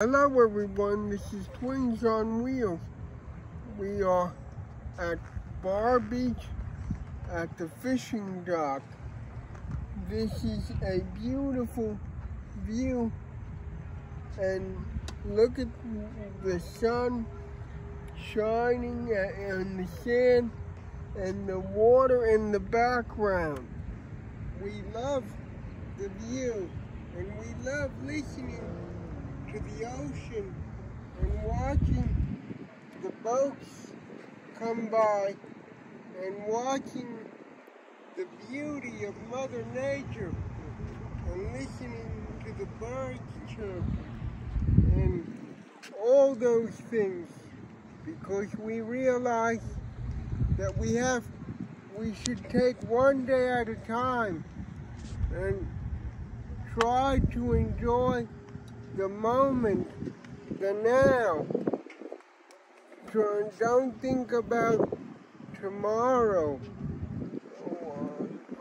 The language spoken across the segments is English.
Hello everyone, this is Twins on Wheels. We are at Bar Beach at the fishing dock. This is a beautiful view and look at the sun shining on the sand and the water in the background. We love the view and we love listening to the ocean and watching the boats come by and watching the beauty of Mother Nature and listening to the birds chirp and all those things because we realize that we have we should take one day at a time and try to enjoy the moment, the now. Don't think about tomorrow.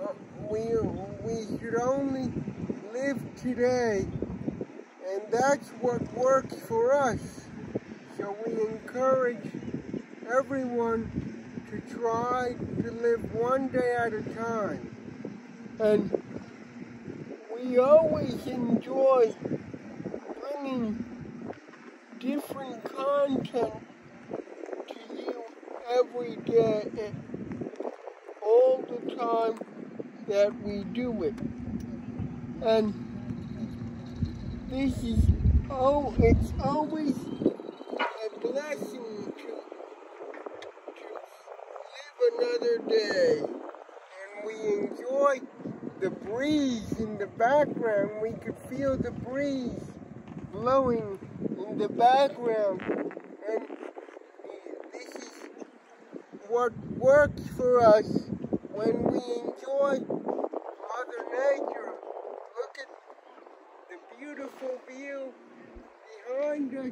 Uh, we, we should only live today, and that's what works for us. So we encourage everyone to try to live one day at a time. And we always enjoy different content to you every day and all the time that we do it. And this is, oh, it's always a blessing to, to live another day. And we enjoy the breeze in the background. We could feel the breeze blowing in the background. And this is what works for us when we enjoy Mother Nature. Look at the beautiful view behind us.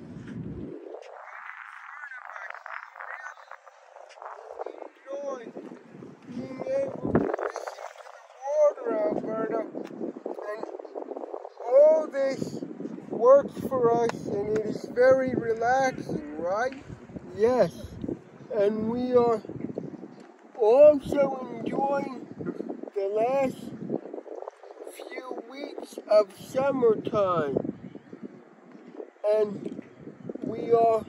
Enjoy being able to listen to the water, Alberta. And all this works for us and it is very relaxing, right? Yes. And we are also enjoying the last few weeks of summertime. And we are,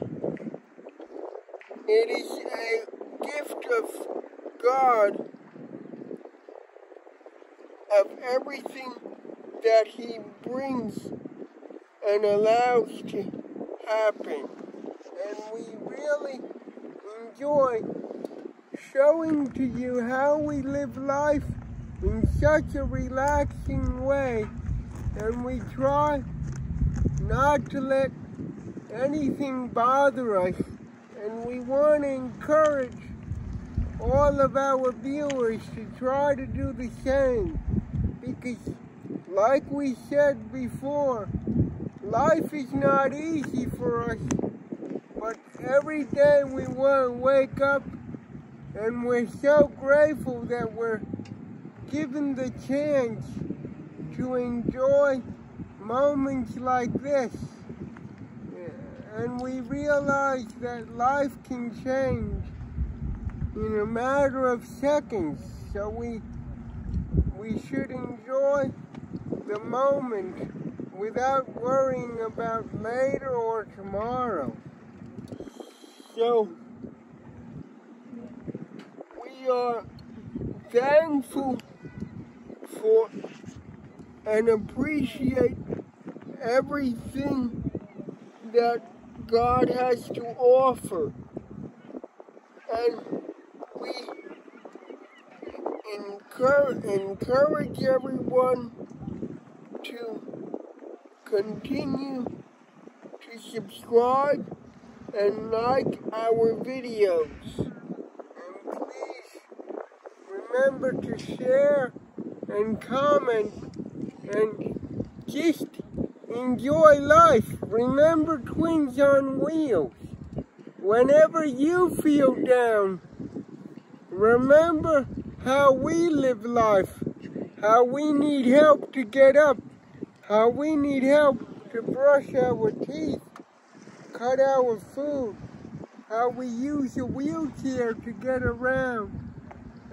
it is a gift of God of everything that He brings and allows to happen. And we really enjoy showing to you how we live life in such a relaxing way. And we try not to let anything bother us. And we want to encourage all of our viewers to try to do the same. Because like we said before, Life is not easy for us, but every day we want to wake up and we're so grateful that we're given the chance to enjoy moments like this. And we realize that life can change in a matter of seconds. So we we should enjoy the moment without worrying about later or tomorrow. So, we are thankful for and appreciate everything that God has to offer. And we encourage, encourage everyone to continue to subscribe and like our videos. And please remember to share and comment and just enjoy life. Remember Twins on Wheels. Whenever you feel down, remember how we live life, how we need help to get up how we need help to brush our teeth cut our food, how we use a wheelchair to get around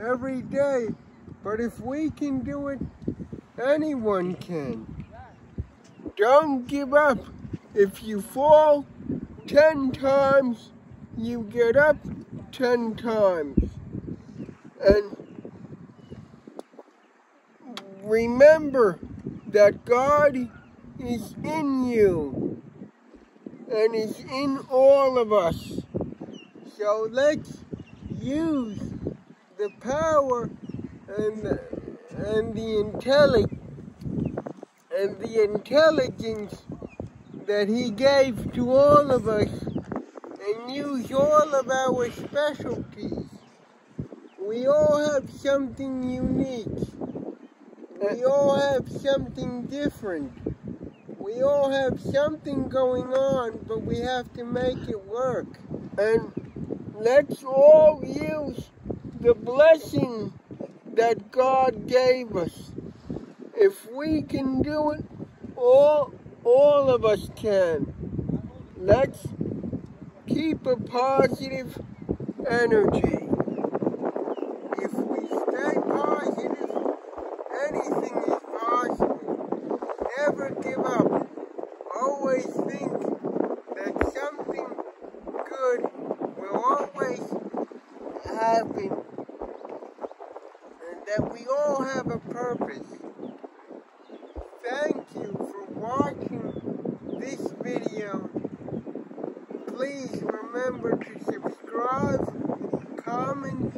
every day. But if we can do it, anyone can. Don't give up. If you fall 10 times, you get up 10 times. And remember that God is in you and is in all of us. So let's use the power and the, and the intelligence and the intelligence that he gave to all of us and use all of our specialties. We all have something unique. We all have something different. We all have something going on, but we have to make it work. And let's all use the blessing that God gave us. If we can do it, all, all of us can. Let's keep a positive energy. If we stay positive, anything is possible. Never give up. Always think that something good will always happen and that we all have a purpose. Thank you for watching this video. Please remember to subscribe, comment,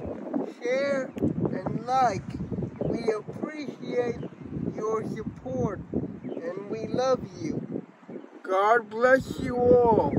share, and like. We appreciate your support and we love you. God bless you all.